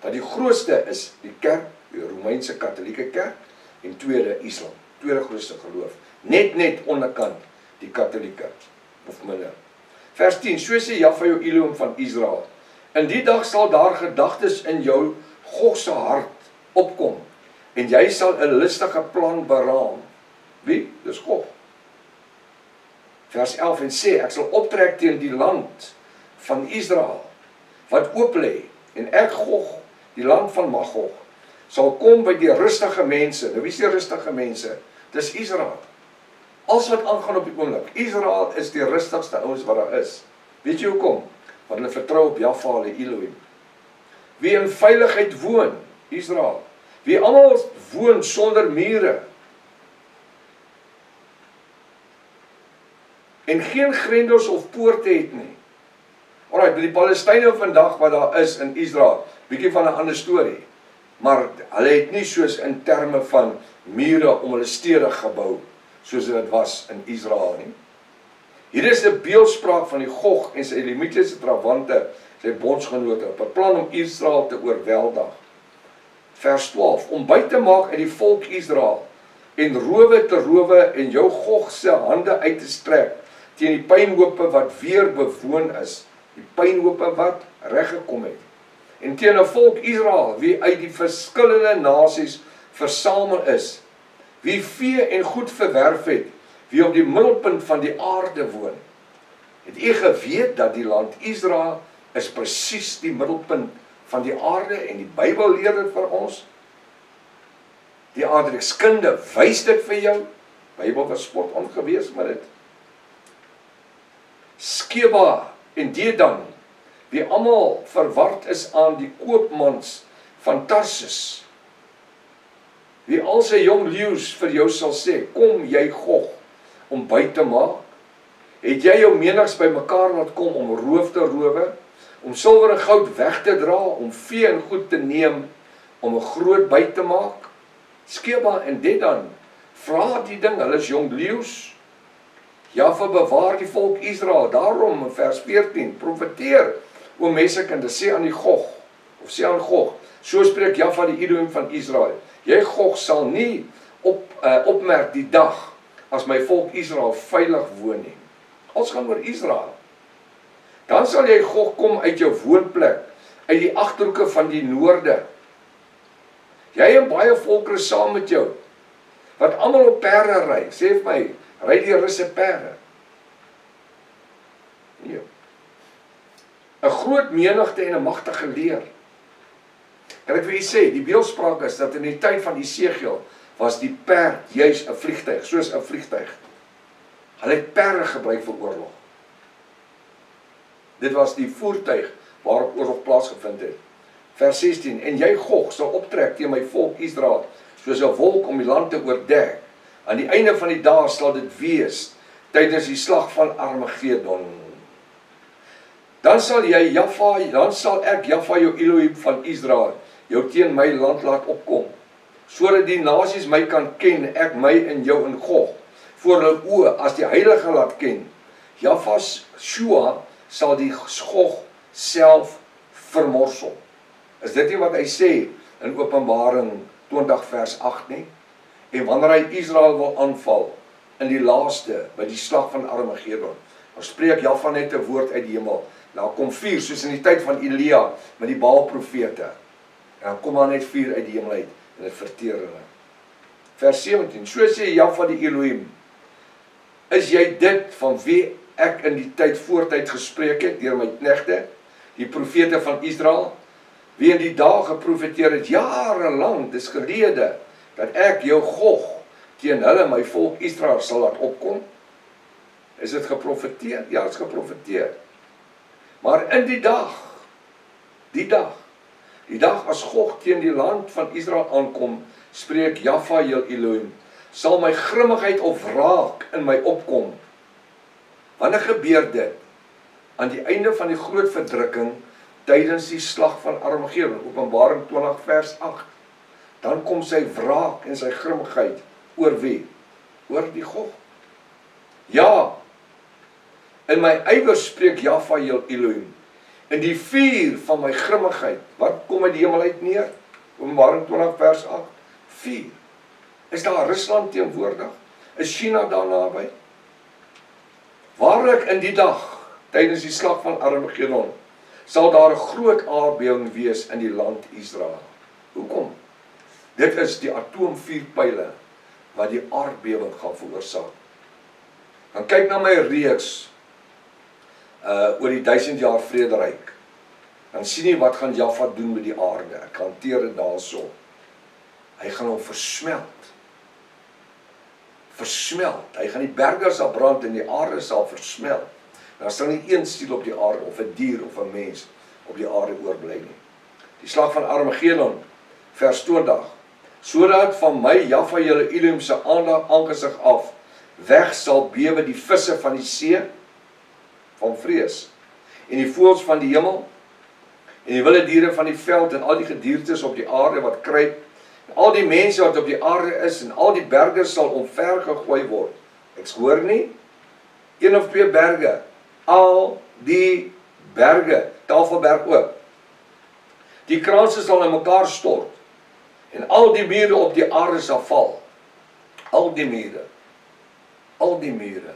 dat die grootste is die kerk, die Romeinse Katolieke Kerk en tweede Islam, tweede grootste geloof. Net net onderkant die Katolieke of minder. Vers 10: So sê Jahwe jou Elohim van Israel: In die dag sal daar gedagtes in jou God se hart opkom en jy sal 'n listige plan beraam. Wie? Dis God. Vers 11 en sê ek sal optrek teen die land van Israel wat oop lê en ek God die land van Magog sal kom by die rustige mense. Nou wie is die rustige mense? Dis Israel. Als wat aangaan op die oomblik. Israel is die rustigste ouens wat daar is. Weet jy hoekom? Want hulle vertrou op Jahwe, hulle Elohim. Wie in veiligheid woon, Israel. Wie almal woon sonder mure. En geen grendels of poorte het nie. Alraai, by die Palestynë vandag wat daar is in Israel, bietjie van 'n ander storie. Maar hulle het nie soos in terme van mure om hulle stede gebou soos dit was in Israel nie. Hier is 'n beeldspraak van die Gog en sy Elimitiese trawante, sy bondsgenote op 'n plan om Israel te oorweldig. Vers 12: Om by te maak uit die volk Israel en rowe te rowe en jou Gog se hande uit te strek teen die pynhope wat weer bewoon is, die pynhope wat reggekom het. En teen 'n volk Israel wie uit die verskillende nasies versamel is, wie vee en goed verwerf het, wie op die middelpunt van die aarde woon. Het u geweet dat die land Israel is presies die middelpunt van die aarde en die Bybel leer dit vir ons? Die aardrykskunde wys dit vir jou. Bybel was spot ongewees met dit. Skeba en Dedan wie almal verward is aan die koopmans van Tarsus Wie al sy jong leeu's vir jou sal sê, kom jy gog om by te maak? Het jy jou menigs bymekaar laat kom om roof te rowe, om silwer en goud weg te dra, om vee en goed te neem, om 'n groot by te maak? Skeba en Dedan vra die ding, hulle is jong leeu's. Jaffa bewaar die volk Israel. Daarom in vers 14 profeteer o mense kan dit sê aan die Gog of sê aan Gog. So spreek Jaffa die Elohim van Israel. Jy Gog sal nie op uh, opmerk die dag as my volk Israel veilig woon nie. Ons gaan oor Israel. Dan sal jy Gog kom uit jou woonplek uit die agterhoeke van die noorde. Jy en baie volkere saam met jou wat almal op perde ry. Sê vir my, ry die russe perde? Nee. 'n Groot menigte en 'n magtige leer. Kan ek vir u sê, die beeldspraak is dat in die tyd van Esegiel was die perd juis 'n vliegtyg, soos 'n vliegtyg. Hulle het perde gebruik vir oorlog. Dit was die voertuig waarop oorlog plaasgevind het. Vers 16: En jy Gog sal optrek teen my volk Israel soos 'n wolk om die land te oordek. Aan die einde van die dae sal dit wees tydens die slag van Armagedon. Dan sal jy Jaffa, dan sal ek Jaffa jou Elohim van Israel jou teen my land laat opkom sodat die nasies my kan ken ek my in jou in Gog voor hulle oë as die heilige laat ken Jafas Shua sal die Gog self vermorsel is dit nie wat hy sê in Openbaring 20 vers 8 nie en wanneer hy Israel wil aanval in die laaste by die slag van Armagedon dan spreek Jaffa net 'n woord uit die hemel daar kom vuur soos in die tyd van Elia met die Baal profete En dan kom daar net vuur uit die hemel uit en dit verteer hulle. Vers 17. So sê Jahwe die Elohim: Is jy dit van wie ek in die tyd voortyd gespreek het deur my knegte, die profete van Israel? wie in die dae geprofeteer het jare lank, dis gelede dat ek jou Gog teen hulle my volk Israel sal laat opkom. Is dit geprofeteer? Ja, dit is geprofeteer. Maar in die dag die dag die dag as Gog teen die land van Israel aankom, spreek jou Elohim, sal my grimmigheid of wraak in my opkom. Wanneer gebeur dit? Aan die einde van die groot verdrukking tydens die slag van Armageddon, Openbaring 20 vers 8. Dan kom sy wraak en sy grimmigheid oor wie? Oor die Gog. Ja. In my ywer spreek Jaffa jou Elohim. In die vuur van my grimmigheid, wat kom uit die hemel uit neer? Openbaring 20 vers 8. Vuur. Is daar Rusland teenwoordig? Is China daar naby? Waarlik in die dag tydens die slag van Armageddon sal daar 'n groot aardbewing wees in die land Israel. Hoekom? Dit is die atoomvuurpyle wat die aardbewing gaan veroorsaak. Dan kyk na my reeks uh oor die 1000 jaar vrederyk. Dan sien jy wat gaan Jaffa doen met die aarde. Ek hanteer dit daarso. Hy gaan hom versmelt. Versmelt. Hy gaan die berge sal brand en die aarde sal versmelt. Daar sal nie een siel op die aarde of 'n dier of 'n mens op die aarde oorbly nie. Die slag van Armageddon vers 20 sodat van my Jaffa julle Elohim se aangesig af weg sal bewe die visse van die see van vrees en die voëls van die hemel en die wilde diere van die veld en al die gediertes op die aarde wat kruip al die mense wat op die aarde is en al die berge sal omver gegooi word. Ek hoor nie een of twee berge. Al die berge Tafelberg ook. Die kraanse sal in mekaar stort en al die mure op die aarde sal val. Al die mure al die mure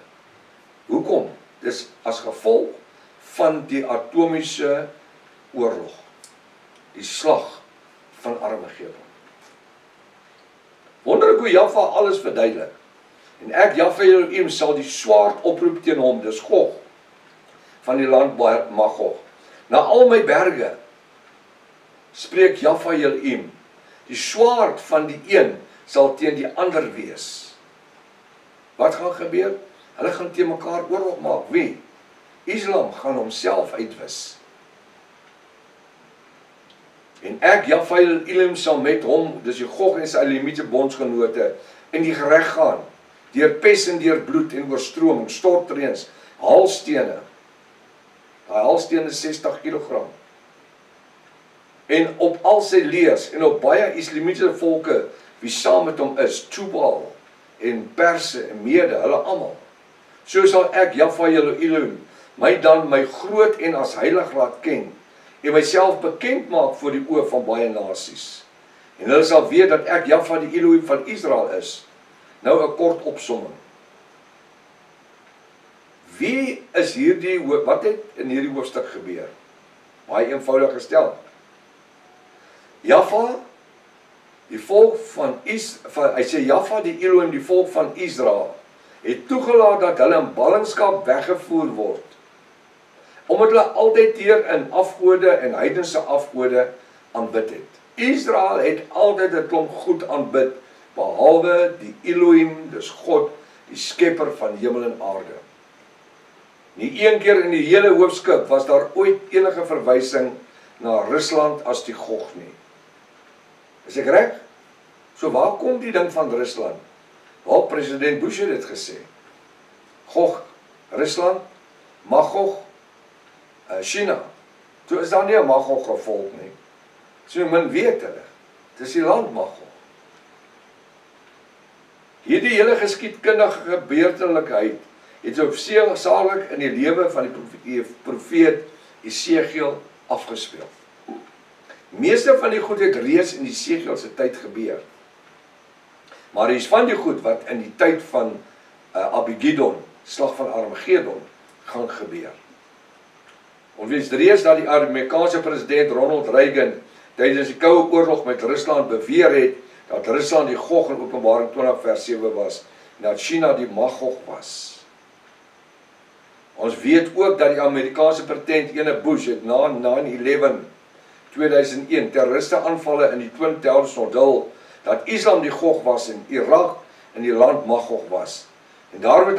hoekom? Dis as gevolg van die atomiese oorlog. Die slag van Armageddon wonder ek hoe Jaffa alles verduidelik. En ek Jaffa Elohim sal die swaard oproep teen hom dis Gog van die land Magog. Na al my berge spreek Jaffa Elohim die swaard van die een sal teen die ander wees. Wat gaan gebeur? Hulle gaan teen mekaar oorlog maak. Wie? Islam gaan homself uitwis en ek Jaffa Elohim sal met hom dis die Gog en sy Elimite bondsgenote in die gereg gaan deur pes en deur bloed en oorstroming stortreëns haalstene Daai halsteen is 60 kg. En op al sy leers en op baie islamitiese volke wie saam met hom is, Tubal en Perse en Mede, hulle almal. So sal ek Jaffa julle Elohim my dan my groot en as heilig laat ken en myself bekend maak voor die oë van baie nasies. En hulle sal weet dat ek Jaffa die Elohim van Israel is. Nou 'n kort opsomming. Wie is hierdie wat het in hierdie hoofstuk gebeur? Baie eenvoudig gestel. Jaffa die volk van Is van hy sê Jaffa die Elohim die volk van Israel het toegelaat dat hulle in ballingskap weggevoer word. Omdat hulle altyd teer in afgode en heidense afgode aanbid het. Israel het altyd 'n klomp goed aanbid behalwe die Elohim, dis God, die skepper van hemel en aarde. Nie een keer in die hele hoofskrif was daar ooit enige verwysing na Rusland as die Gog nie. Is ek reg? So waar kom die ding van Rusland? Waar president Bush het dit gesê? Gog, Rusland, Magog, uh, China. Toe is daar nie 'n Magog gevolg nie. So min weet hulle. Dis die land Magog. Hierdie hele geskiedkundige gebeurtelikheid het hoofsaaklik in die lewe van die profeet Esegiel afgespeel. Meeste van die goed het reeds in Esegiel se tyd gebeur. Maar hier is van die goed wat in die tyd van uh, Abigidon, slag van Armageddon, gaan gebeur. Ons weet reeds dat die Amerikaanse president Ronald Reagan tydens die Koue Oorlog met Rusland beweer het dat Rusland die Gog in Openbaring 20 vers 7 was en dat China die Magog was. Ons weet ook dat die Amerikaanse president ene Bush het na 9/11 2001 terroriste aanvalle in die Twin Towers onthul dat Islam die gog was en Irak in die land Magog was. En daarom het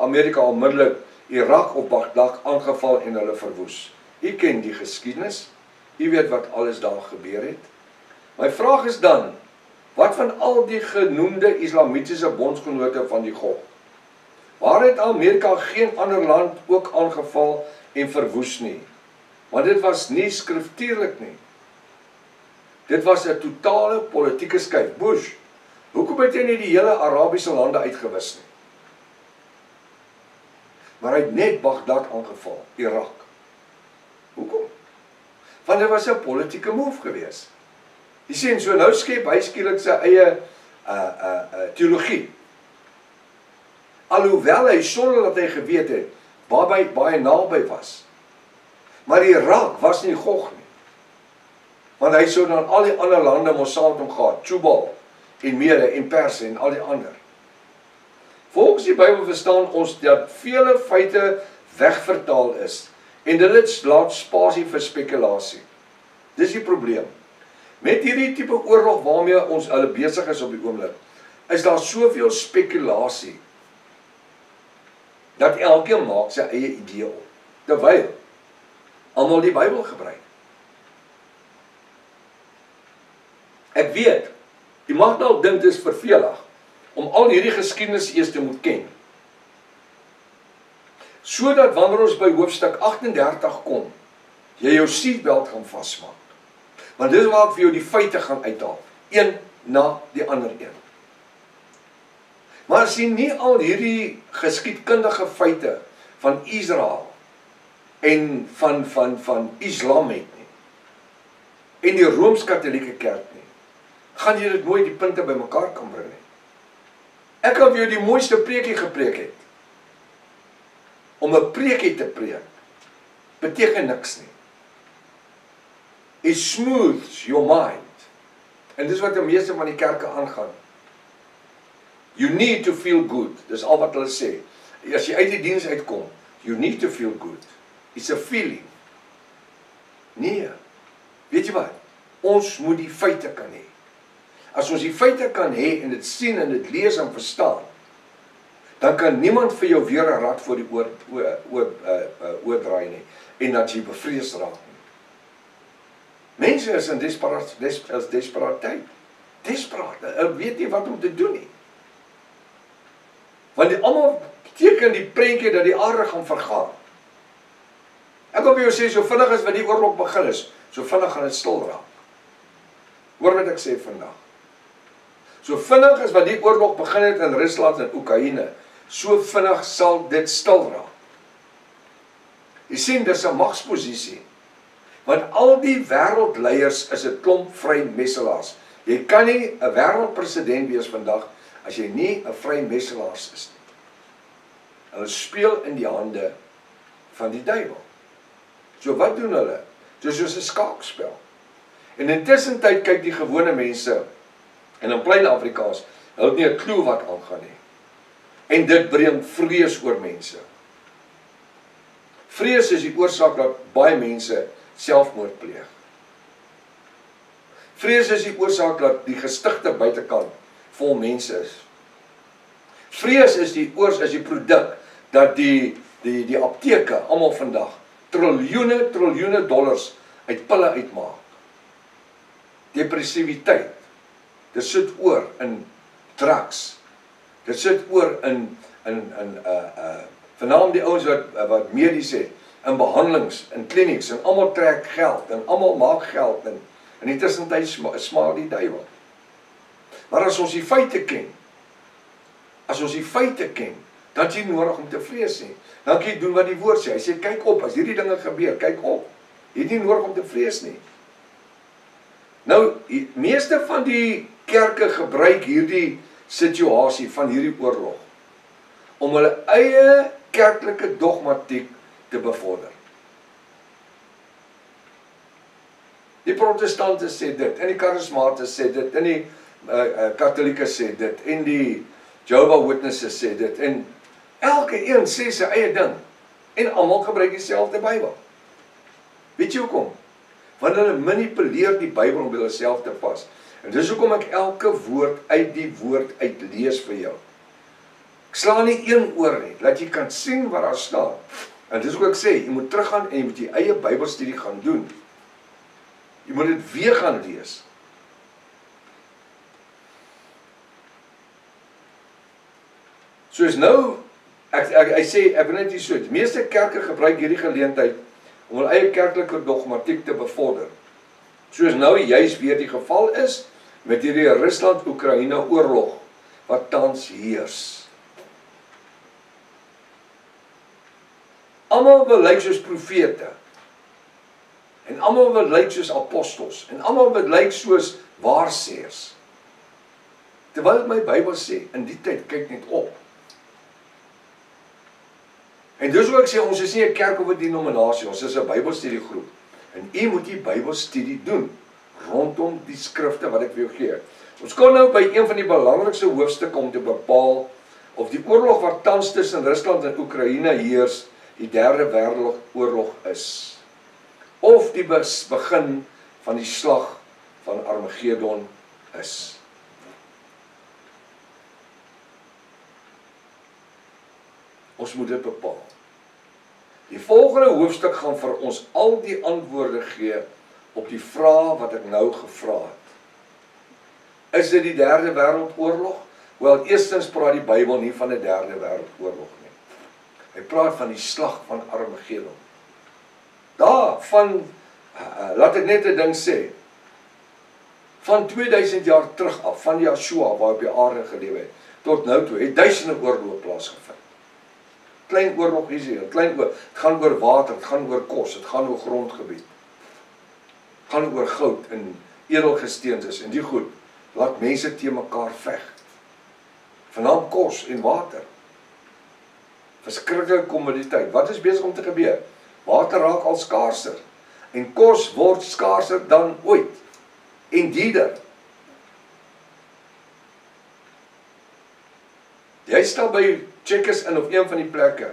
Amerika onmiddellik Irak op Baghdad aangeval en hulle verwoes. U ken die geskiedenis. U weet wat alles daar gebeur het. My vraag is dan, wat van al die genoemde islamitiese bondsgenote van die Gog? Waar het Amerika geen ander land ook aangeval en verwoes nie? Want dit was nie skriftuurlik nie. Dit was 'n totale politieke skuif. Bush, hoekom het hy nie die hele Arabiese lande uitgewis nie? Maar hy het net Baghdad aangeval, Irak. Hoekom? Want dit was 'n politieke move geweest. Jy sien, so nou skep hy skielik sy eie uh uh uh teologie. Alhoewel hy sonder dat hy geweet het waarby baie naby was. Maar Irak was nie Gog nie. Want hy sou dan al die ander lande mos saam met hom gehad, Tubal en Mede en Perse en al die ander. Volgens die Bybel verstaan ons dat vele feite wegvertaal is en dit laat spasie vir spekulasie. Dis die probleem. Met hierdie tipe oorlog waarmee ons hulle besig is op die oomblik, is daar soveel spekulasie dat elkeen maak sy eie idee op. Terwyl almal die Bybel gebruik. Ek weet, jy mag dalk dink dit is vervelig om al hierdie geskiedenis eers te moet ken. Sodat wanneer ons by hoofstuk 38 kom, jy jou seatbelt gaan vasmaak. Want dis waar ek vir jou die feite gaan uithaal, een na die ander een. Maar sien nie al hierdie geskiedkundige feite van Israel en van van van Islam het nie. En die Rooms-Katolieke Kerk nie. Gaan jy dit nooit die punte bymekaar kan bring nie. Ek het vir jou die mooiste preekie gepreek het. Om 'n preekie te preek beteken niks nie it smooths your mind. En dis wat die meeste van die kerke aangaan. You need to feel good. Dis al wat hulle sê. As jy uit die diens uitkom, you need to feel good. It's a feeling. Nee. Weet jy wat? Ons moet die feite kan hê. As ons die feite kan hê en dit sien en dit lees en verstaan, dan kan niemand vir jou weer 'n rad voor die oor oor oor uh, oordraai nie en dat jy bevrees raak. Mense is in desperaat des, is desperaatheid. Desperaat. Hulle weet nie wat om te doen nie. Want almal teken die prentjie dat die aarde gaan vergaan. Ek wil vir jou sê so vinnig as wat die oorlog begin is, so vinnig gaan dit stil raak. Hoor wat ek sê vandag. So vinnig as wat die oorlog begin het in Rusland en Oekraïne, so vinnig sal dit stil raak. Jy sien dis 'n magsposisie. Want al die wêreldleiers is 'n klomp vrymesselaars. Jy kan nie 'n wêreldpresident wees vandag as jy nie 'n vrymesselaars is nie. Hulle speel in die hande van die duiwel. So wat doen hulle? Dis soos 'n skaakspel. En intussen tyd kyk die gewone mense en in plain Afrikaans, hulle het nie 'n klou wat aangaan nie. En dit bring vrees oor mense. Vrees is die oorsaak dat baie mense selfmoord pleeg. Vrees is die oorsaak dat die gestigte buitekant vol mense is. Vrees is die oors is die produk dat die die die apteke almal vandag triljoene triljoene dollars uit pille uitmaak. Depressiwiteit. Dit sit oor in drugs. Dit sit oor in in in uh uh vanaand die ouens wat wat medies het in behandelings, in klinieks en almal trek geld en almal maak geld en in die tussentyd smaak die duiwel. Maar as ons die feite ken, as ons die feite ken, dan jy nodig om te vrees nie. Dan kan jy doen wat die woord sê. Hy sê kyk op as hierdie dinge gebeur, kyk op. Jy het nie nodig om te vrees nie. Nou, die meeste van die kerke gebruik hierdie situasie van hierdie oorlog om hulle eie kerklike dogmatiek te bevorder. Die protestante sê dit, en die karismate sê dit, en die uh, uh, katolieke sê dit, en die Jehovah Witnesses sê dit, en elke een sê sy eie ding, en almal gebruik dieselfde Bybel. Weet jy hoekom? Want hulle manipuleer die Bybel om by hulle self te pas. En dis hoekom ek elke woord uit die woord uit lees vir jou. Ek slaan nie een oor nie, laat jy kan sien wat daar staan. En dis hoekom ek sê, jy moet teruggaan en jy moet jou eie Bybelstudie gaan doen. Jy moet dit weer gaan lees. Soos nou ek ek hy sê ek wil net hier so. Die meeste kerke gebruik hierdie geleentheid om hul eie kerklike dogmatiek te bevorder. Soos nou juis weer die geval is met hierdie Rusland-Oekraïne oorlog wat tans heers. Almal wil lyk soos profete. En almal wil lyk soos apostels en almal wil lyk soos waarsêers. Terwyl my Bybel sê in die tyd kyk net op. En dis hoe ek sê ons is nie 'n kerk of 'n denominasie, ons is 'n Bybelstudiegroep. En u moet die Bybelstudie doen rondom die skrifte wat ek vir jou gee. Ons kom nou by een van die belangrikste hoofstukke om te bepaal of die oorlog wat tans tussen Rusland en Oekraïne heers, die derde wêreldoorlog is of die begin van die slag van Armageddon is. Ons moet dit bepaal. Die volgende hoofstuk gaan vir ons al die antwoorde gee op die vraag wat ek nou gevra het. Is dit die derde wêreldoorlog? Wel, eerstens praat die Bybel nie van 'n derde wêreldoorlog nie. Hy praat van die slag van Armageddon. Daar van uh, laat ek net 'n ding sê. Van 2000 jaar terug af, van Joshua waar op die aarde geleef het, tot nou toe het duisende oorloë plaasgevind. Klein oorlog hier klein oor, dit gaan oor water, dit gaan oor kos, dit gaan oor grondgebied gaan oor goud en edelgesteentes en die goed laat mense te mekaar veg. Vanaand kos en water. Verskriklike kommoditeit. Wat is besig om te gebeur? Water raak al skaarser en kos word skaarser dan ooit. En dieder. Jy stap by Checkers in of een van die plekke.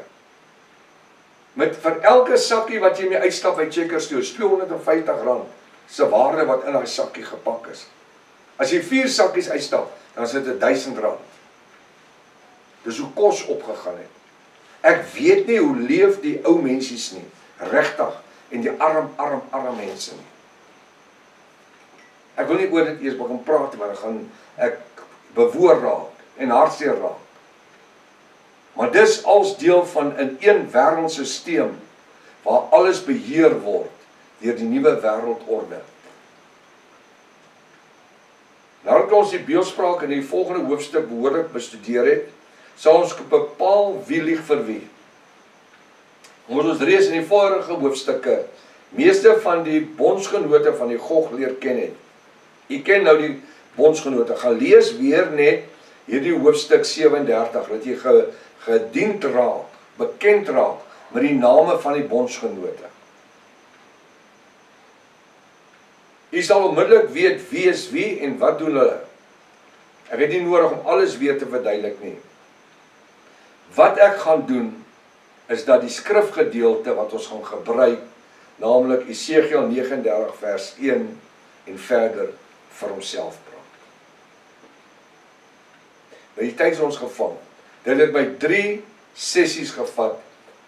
Met vir elke sakkie wat jy mee uitstap by Checkers toe, R250 se waarde wat in daai sakkie gepak is. As jy 4 sakkies uitstap, dan is dit R1000. Dis hoe kos opgegaan het. Ek weet nie hoe leef die ou mensies nie, regtig, en die arm arm arm mense nie. Ek wil nie oor dit eers begin praat maar ek gaan ek bewoor raak en hartseer raak. Maar dis als deel van 'n een, een wêreldstelsel waar alles beheer word deur die nuwe wêreldorde. Nou dat ons die beeldspraak in die volgende hoofstuk behoorlik bestudeer het, sal ons bepaal wie lieg vir wie. Ons het reeds in die vorige hoofstukke meeste van die bondsgenote van die Gog leer ken het. U ken nou die bondsgenote. Gaan lees weer net hierdie hoofstuk 37 dat jy gediend raak, bekend raak met die name van die bondsgenote. U sal onmiddellik weet wie is wie en wat doen hulle. Ek het nie nodig om alles weer te verduidelik nie. Wat ek gaan doen is dat die skrifgedeelte wat ons gaan gebruik, naamlik Esegiel 39 vers 1 en verder vir homself praat. Nou die tyd is ons gevang. Dit het my 3 sessies gevat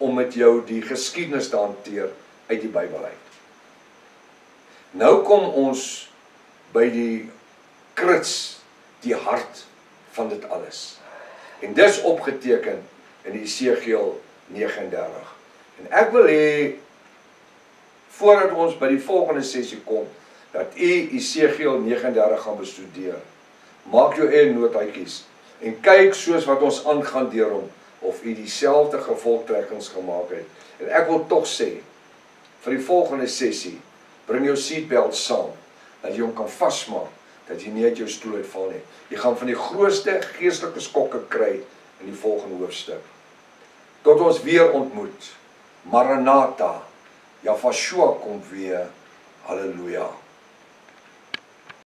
om met jou die geskiedenis te hanteer uit die Bybel uit. Nou kom ons by die kruts, die hart van dit alles. En dis opgeteken in Esegiel 39. En ek wil hê voordat ons by die volgende sessie kom dat u Esegiel 39 gaan bestudeer. Maak jou eie notaatjies en kyk soos wat ons aangaan deur hom of u dieselfde gevolgtrekkings gemaak het. En ek wil tog sê vir die volgende sessie Bring jou seatbelt saam dat jy hom kan vasmaak dat jy nie uit jou stoel uitval nie. Jy gaan van die grootste geestelike skokke kry in die volgende hoofstuk. Tot ons weer ontmoet. Maranatha. Yahshua kom weer. Halleluja.